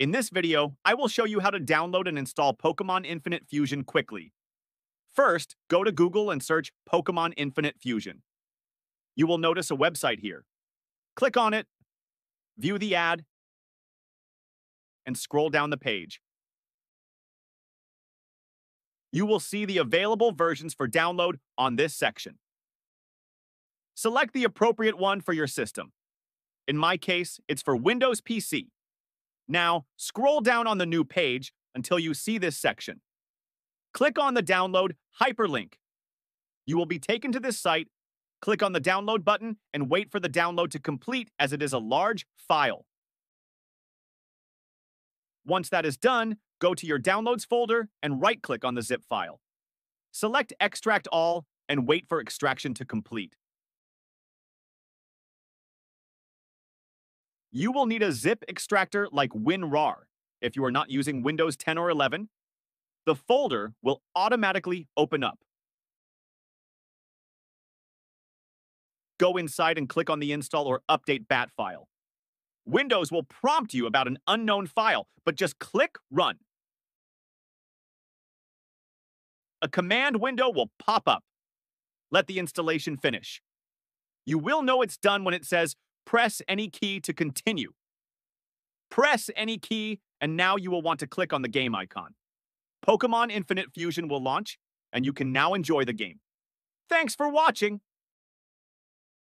In this video, I will show you how to download and install Pokemon Infinite Fusion quickly. First, go to Google and search Pokemon Infinite Fusion. You will notice a website here. Click on it, view the ad, and scroll down the page. You will see the available versions for download on this section. Select the appropriate one for your system. In my case, it's for Windows PC. Now, scroll down on the new page until you see this section. Click on the download hyperlink. You will be taken to this site, click on the download button, and wait for the download to complete as it is a large file. Once that is done, go to your Downloads folder and right-click on the zip file. Select Extract All and wait for extraction to complete. You will need a zip extractor like WinRAR if you are not using Windows 10 or 11. The folder will automatically open up. Go inside and click on the Install or Update BAT file. Windows will prompt you about an unknown file, but just click Run. A command window will pop up. Let the installation finish. You will know it's done when it says press any key to continue. Press any key, and now you will want to click on the game icon. Pokemon Infinite Fusion will launch, and you can now enjoy the game. Thanks for watching!